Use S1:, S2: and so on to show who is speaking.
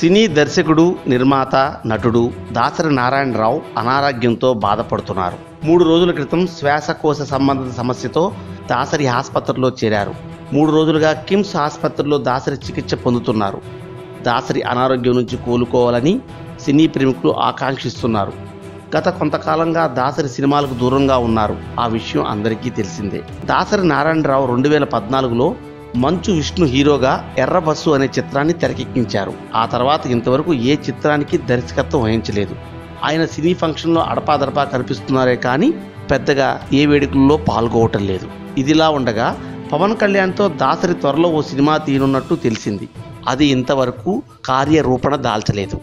S1: సినీ దర్శకుడు నిర్మాత నటుడు దాసరి నారాయణరావు అనారోగ్యంతో బాధపడుతున్నారు. మూడు రోజుల క్రితం శ్వాసకోశ సంబంధిత సమస్యతో దాసరి ఆసుపత్రిలో చేరారు. మూడు రోజులుగా కిమ్స్ ఆసుపత్రిలో దాసరి చికిత్స పొందుతున్నారు. దాసరి అనారోగ్యం నుంచి కోలుకోవాలని సినీ ప్రేమికులు ఆకాంక్షిస్తున్నారు. గత కొంతకాలంగా దాసరి సినిమాలకు దూరంగా ఉన్నారు. ఆ విషయం అందరికీ తెలిసిందే. దాసరి నారాయణరావు రెండు వేల పద్నాలుగులో మంచు విష్ణు హీరోగా ఎర్ర బస్సు అనే చిత్రాన్ని తెరకెక్కించారు. ఆ తర్వాత ఇంతవరకు ఏ చిత్రానికి దర్శకత్వం వహించలేదు. ఆయన సినీ ఫంక్షన్లో అడపాదడపా కనిపిస్తున్నారే కానీ పెద్దగా ఏ వేడుకల్లో పాల్గొవటం లేదు. ఇదిలా ఉండగా పవన్ కళ్యాణ్తో దాసరి త్వరలో ఓ సినిమా తీయనున్నట్టు తెలిసింది. అది ఇంతవరకు కార్యరూపణ దాల్చలేదు.